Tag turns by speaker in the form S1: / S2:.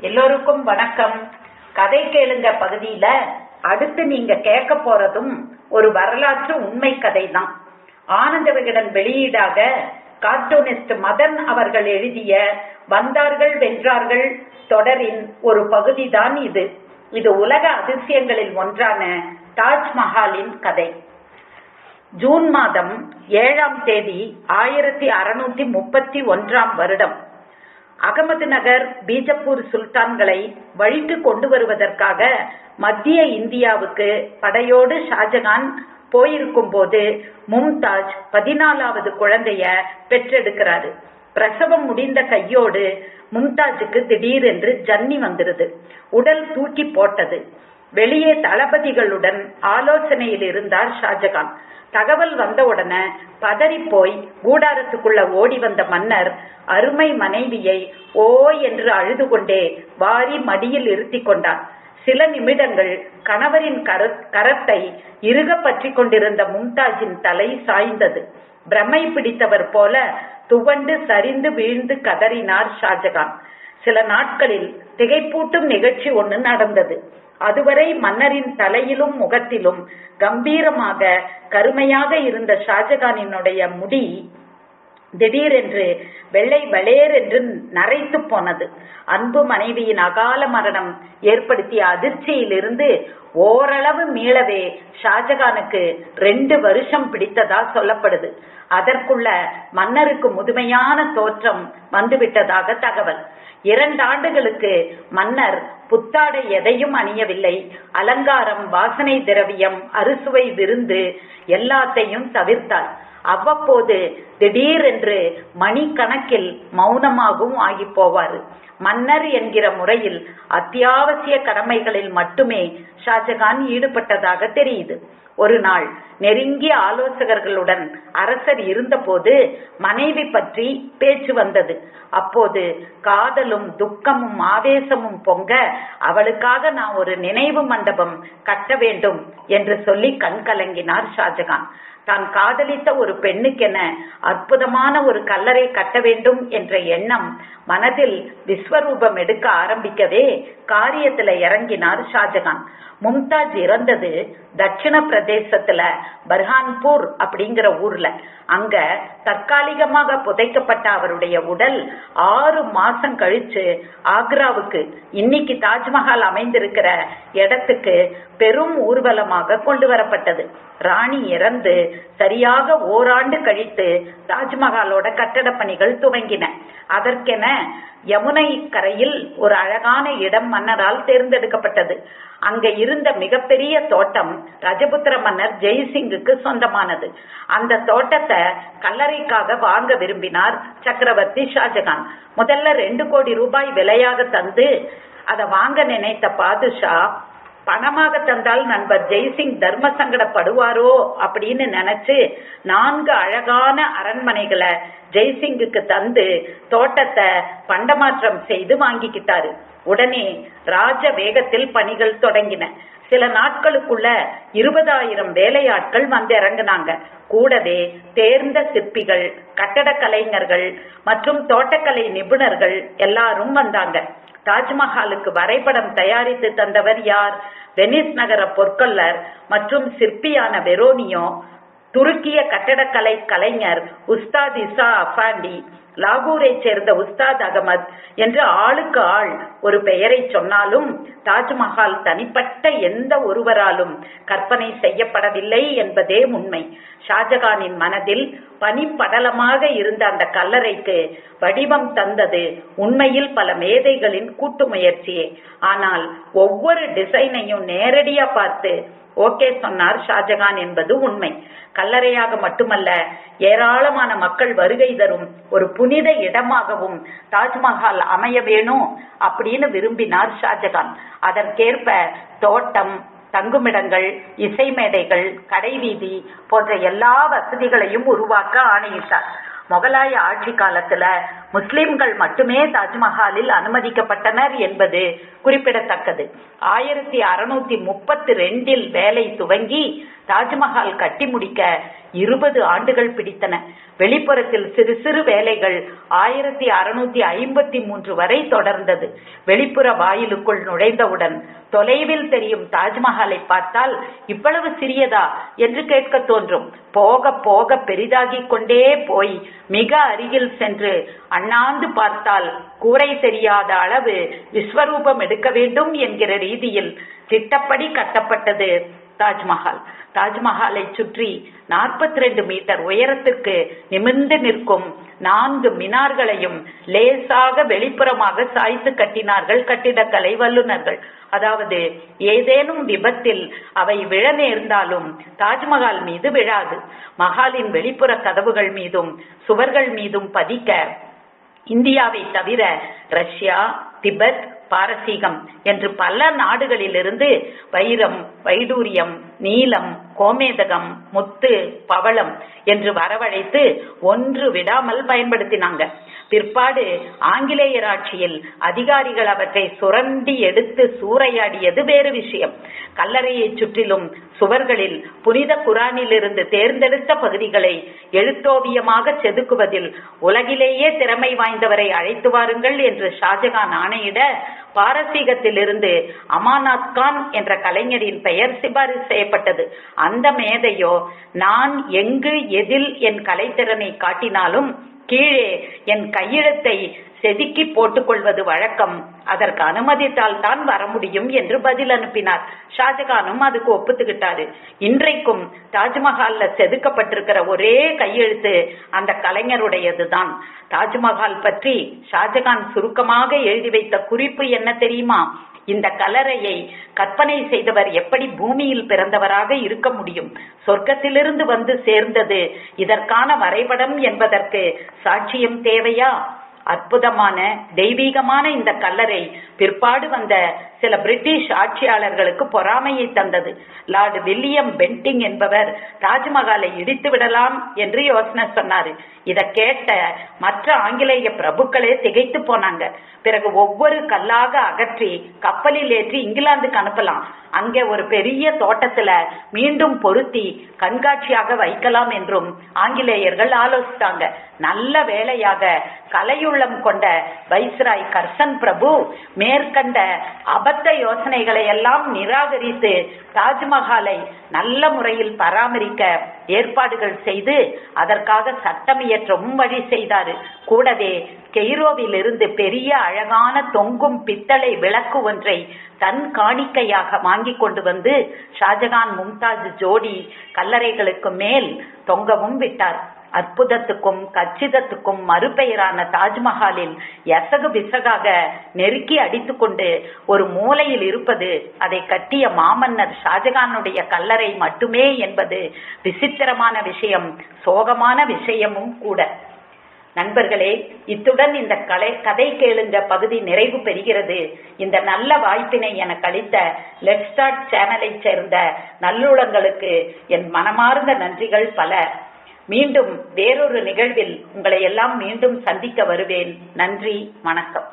S1: எல்லோருக்கும் வணக்கம். கதை கேளுங்க பகுதியில அடுத்து நீங்க கேட்க போறதும் ஒரு வரலாற்று உண்மை கதை தான் ஆனந்த விகடன் வெளியீடாக கார்ட்டூனிஸ்ட் மதன் அவர்கள் எழுதிய வந்தார்கள் வென்றார்கள் தொடரின் ஒரு பகுதிதான் இது. இது உலக அதிசயங்களில் ஒன்றான தாஜ்மஹாலின் கதை. ஜூன் மாதம் ஏழாம் தேதி ஆயிரத்தி அறுநூத்தி முப்பத்தி ஒன்றாம் வருடம். அகமது நகர் பீஜப்பூர் சுல்தான்களை வழிக்கு கொண்டு வருவதற்காக மத்திய இந்தியாவுக்கு படையோடு ஷாஜகான் போயிருக்கும் போது மும்தாஜ் பதினாலாவது குழந்தைய பெற்றெடுக்கிறாரு. பிரசவம் முடிந்த கையோடு மும்தாஜுக்கு திடீரென்று ஜன்னி வந்துருது. உடல் தூக்கி போட்டது. வெளியே தளபதிகளுடன் ஆலோசனையில் இருந்தார் ஷாஜகான். தகவல் வந்தவுடனே பதறி போய் கூடாரத்துக்குள்ள ஓடி வந்த மன்னர் அருமை மனைவியை ஓ என்று அழுது கொண்டே வாரி மடியில் இருத்தி கொண்டார். சில நிமிடங்கள் கணவரின் கர கரத்தை இறுக பற்றி கொண்டிருந்த மும்தாஜின் தலை சாய்ந்தது. பிரமை பிடித்தவர் போல துவண்டு சரிந்து வீழ்ந்து கதறினார் ஷாஜகான். சில நாட்களில் திகைப்பூட்டும் நிகழ்ச்சி ஒன்று நடந்தது. அதுவரை மன்னரின் தலையிலும் முகத்திலும் கம்பீரமாக கருமையாக இருந்த ஷாஜகானினுடைய முடி திடீரென்று வெள்ளை வளேர் என்று நரைத்து போனது. அன்பு மனைவியின் அகால மரணம் ஏற்படுத்திய அதிர்ச்சியிலிருந்து ஓரளவு மீளவே ஷாஜகானுக்கு ரெண்டு வருஷம் பிடித்ததா சொல்லப்படுது. அதற்குள்ள மன்னருக்கு முதுமையான தோற்றம் வந்துவிட்டதாக தகவல். இரண்டு ஆண்டுகளுக்கு மன்னர் புத்தாடை எதையும் அணியவில்லை. அலங்காரம் வாசனை திரவியம் அறுசுவை விருந்து எல்லாத்தையும் தவிர்த்தார் அவ்வப்போது திடீரென்று மணிக்கணக்கில் மௌனமாகவும் ஆகி போவார் மன்னர் என்கிற முறையில் அத்தியாவசிய கடமைகளில் மட்டுமே ஷாஜகான் ஈடுபட்டதாக தெரியுது. ஒரு நாள் நெருங்கிய ஆலோசகர்களுடன் அரசர் இருந்தபோது மனைவி பற்றி பேச்சு வந்தது. அப்போது காதலும் துக்கமும் ஆவேசமும் பொங்க அவளுக்காக நான் ஒரு நினைவு மண்டபம் கட்ட வேண்டும் என்று சொல்லி கண் கலங்கினார் ஷாஜகான். தான் காதலித்த ஒரு பெண்ணுக்கென அற்புதமான ஒரு கல்லறை கட்ட வேண்டும் என்ற எண்ணம் மனதில் விஸ்வரூபம் எடுக்க ஆரம்பிக்கவே காரியத்துல இறங்கினார் ஷாஜகான். மும்தாஜ் இறந்தது தட்சிண பிரதேசத்துல பர்ஹான்பூர் அப்படிங்கிற ஊர்ல. அங்க தற்காலிகமாக புதைக்கப்பட்ட அவருடைய உடல் ஆறு மாசம் கழிச்சு ஆக்ராவுக்கு இன்னைக்கு தாஜ்மஹால் அமைந்திருக்கிற இடத்துக்கு பெரும் ஊர்வலமாக கொண்டு வரப்பட்டது. ராணி இறந்து சரியாக ஓராண்டு கழித்து தாஜ்மஹாலோட கட்டட பணிகள் துவங்கின. அதற்கென யமுனை கரையில் ஒரு அழகான இடம் மன்னரால் தேர்ந்தெடுக்கப்பட்டது. அங்க இருந்த மிகப்பெரிய தோட்டம் ரஜபுத்திர மன்னர் ஜெய்சிங்குக்கு சொந்தமானது. அந்த தோட்டத்தை கல்லறைக்காக வாங்க விரும்பினார் சக்கரவர்த்தி ஷாஜகான். முதல்ல ரெண்டு கோடி ரூபாய் விலையாக தந்து அதை வாங்க நினைத்த பாதுஷா பணமாக தந்தால் நண்பர் ஜெய்சிங் தர்ம சங்கடப்படுவாரோ அப்படின்னு நினைச்சு நான்கு அழகான அரண்மனைகளை ஜெய்சிங்குக்கு தந்து தோட்டத்தை பண்டமாற்றம் செய்து வாங்கிக்கிட்டாரு. உடனே ராஜ வேகத்தில் பணிகள் தொடங்கின. சில நாட்களுக்குள்ள இருபதாயிரம் வேலையாட்கள் வந்து இறங்குனாங்க. கூடவே தேர்ந்த சிற்பிகள் கட்டட கலைஞர்கள் மற்றும் தோட்டக்கலை நிபுணர்கள் எல்லாரும் வந்தாங்க. தாஜ்மஹாலுக்கு வரைபடம் தயாரித்து தந்தவர் யார்? வெனிஸ் நகர பொற்கொல்லர் மற்றும் சிற்பியான வெரோனியோ துருக்கிய கட்டடக்கலை கலைஞர் உஸ்தாத் இசா அஃபாண்டி லாகூரை சேர்ந்த உஸ்தாத் அகமத் என்று ஆளுக்கு ஆள் ஒரு பெயரை சொன்னாலும் தாஜ்மஹால் தனிப்பட்ட எந்த ஒருவராலும் கற்பனை செய்யப்படவில்லை என்பதே உண்மை. ஷாஜகானின் மனதில் பனிப்படலமாக இருந்த அந்த கல்லறைக்கு வடிவம் தந்தது உண்மையில் பல மேதைகளின் கூட்டு முயற்சியே. ஆனால் ஒவ்வொரு டிசைனையும் நேரடியா பார்த்து ஓகே சொன்னார் ஷாஜகான் என்பது உண்மை. கல்லறையாக மட்டுமல்ல ஏராளமான மக்கள் வருகை தரும் ஒரு புனித இடமாகவும் தாஜ்மஹால் அமைய வேணும் அப்படின்னு விரும்பினார் ஷாஜகான். அதற்கேற்ப தோட்டம் தங்குமிடங்கள் இசை மேடைகள் கடைவீதி போன்ற எல்லா வசதிகளையும் உருவாக்க ஆணையிட்டார். முகலாய ஆட்சி காலத்துல முஸ்லிம்கள் மட்டுமே தாஜ்மஹாலில் அனுமதிக்கப்பட்டனர் என்பது குறிப்பிடத்தக்கது. ஆயிரத்தி அறுநூத்தி முப்பத்தி ரெண்டில் வேலை துவங்கி தாஜ்மஹால் கட்டி முடிக்க இருபது ஆண்டுகள் பிடித்தன. வெளிப்புறத்தில் சிறு சிறு வேலைகள் ஆயிரத்தி அறுநூத்தி ஐம்பத்தி மூன்று வரை தொடர்ந்தது. வெளிப்புற வாயிலுக்குள் நுழைந்தவுடன் தொலைவில் தெரியும் தாஜ்மஹாலை பார்த்தால் இவ்வளவு சிறியதா என்று கேட்க தோன்றும். போக போக பெரிதாகிக் கொண்டே போய் மிக அருகில் சென்று அண்ணாந்து பார்த்தால் கூரை தெரியாத அளவு விஸ்வரூபம் எடுக்க வேண்டும் என்கிற ரீதியில் திட்டப்படி கட்டப்பட்டது. தாஜ்மஹால். தாஜ்மஹாலை சுற்றி நாற்பத்தி ரெண்டு மீட்டர் உயரத்துக்கு நிமிர்ந்து நிற்கும் நான்கு மினார்களையும் லேசாக வெளிப்புறமாக சாய்த்து கட்டினார்கள் கட்டிடக்கலை வல்லுநர்கள். அதாவது ஏதேனும் விபத்தில் அவை விழ நேர்ந்தாலும் தாஜ்மஹால் மீது விழாது. மஹாலின் வெளிப்புற கதவுகள் மீதும் சுவர்கள் மீதும் பதிக்க இந்தியாவை தவிர ரஷ்யா திபெத் பாரசீகம் என்று பல நாடுகளிலிருந்து வைரம் வைடூரியம் நீலம் கோமேதகம் முத்து பவளம் என்று வரவழைத்து ஒன்று விடாமல் பயன்படுத்தினாங்க. பிற்பாடு ஆங்கிலேயர் ஆட்சியில் அதிகாரிகள் அவற்றை சுரண்டி எடுத்து சூறையாடியது வேறு விஷயம். கல்லறையை சுற்றிலும் சுவர்களில் புனித குரானிலிருந்து தேர்ந்தெடுத்த பகுதிகளை எழுத்தோவியமாக செதுக்குவதில் உலகிலேயே திறமை வாய்ந்தவரை அழைத்து வாருங்கள் என்று ஷாஜகான் ஆணையிட பாரசீகத்திலிருந்து அமானாத் கான் என்ற கலைஞரின் பெயர் சிபாரிசு செய்யப்பட்டது அந்த மேதையோ நான் எங்கு எதில் என் கலைத்திறனை காட்டினாலும் கீழே என் கையெழுத்தை செதுக்கி போட்டுக் கொள்வது வழக்கம். அதற்கு அனுமதித்தால் தான் வர முடியும் என்று பதில் அனுப்பினார். ஷாஜகானும் அதுக்கு ஒப்புத்துக்கிட்டாரு. இன்றைக்கும் தாஜ்மஹால்ல செதுக்கப்பட்டிருக்கிற ஒரே கையெழுத்து அந்த கலைஞருடையதுதான். தாஜ்மஹால் பற்றி ஷாஜகான் சுருக்கமாக எழுதி வைத்த குறிப்பு என்ன தெரியுமா? இந்த கலரையை கற்பனை செய்தவர் எப்படி பூமியில் பிறந்தவராக இருக்க முடியும்? சொர்க்கத்திலிருந்து வந்து சேர்ந்தது இதற்கான வரைபடம் என்பதற்கு சாட்சியம் தேவையா? அற்புதமான தெய்வீகமான இந்த கல்லறை பிற்பாடு வந்த சில பிரிட்டிஷ் ஆட்சியாளர்களுக்கு பொறாமையை தந்தது. லார்டு வில்லியம் பென்டிங் என்பவர் தாஜ்மஹாலை இடித்து விடலாம் என்று யோசனை சொன்னாரு. இதை கேட்ட மற்ற ஆங்கிலேய பிரபுக்களே திகைத்து போனாங்க. பிறகு ஒவ்வொரு கல்லாக அகற்றி கப்பலில் ஏற்றி இங்கிலாந்துக்கு அனுப்பலாம். அங்கே ஒரு பெரிய தோட்டத்துல மீண்டும் பொருத்தி கண்காட்சியாக வைக்கலாம் என்றும் ஆங்கிலேயர்கள் ஆலோசித்தாங்க. நல்ல வேலையாக கலையுள்ளம் கொண்ட வைஸ்ராய் கர்சன் பிரபு மேற்கண்ட அப அபத்த யோசனைகளை எல்லாம் நிராகரித்து தாஜ்மஹாலை நல்ல முறையில் பராமரிக்க ஏற்பாடுகள் செய்து அதற்காக சட்டமியற்றவும் வழி செய்தாரு. கூடவே கெய்ரோவிலிருந்து பெரிய அழகான தொங்கும் பித்தளை விளக்கு ஒன்றை தன் காணிக்கையாக வாங்கி கொண்டு வந்து ஷாஜகான் மும்தாஜ் ஜோடி கல்லறைகளுக்கு மேல் தொங்கவும் விட்டார். அற்புதத்துக்கும் கச்சிதத்துக்கும் மறுபெயரான தாஜ்மஹாலில் எசகு விசகாக நெருக்கி அடித்துக்கொண்டு ஒரு மூலையில் இருப்பது அதை கட்டிய மாமன்னர் ஷாஜகானுடைய கல்லறை மட்டுமே என்பது விசித்திரமான விஷயம் சோகமான விஷயமும் கூட. நண்பர்களே இத்துடன் இந்த கலை கதை கேளுங்க பகுதி நிறைவு பெறுகிறது. இந்த நல்ல வாய்ப்பினை எனக்கு அளித்த லெட் சேனலை சேர்ந்த நல்லுளங்களுக்கு என் மனமார்ந்த நன்றிகள் பல. மீண்டும் வேறொரு நிகழ்வில் உங்களை எல்லாம் மீண்டும் சந்திக்க வருவேன். நன்றி வணக்கம்.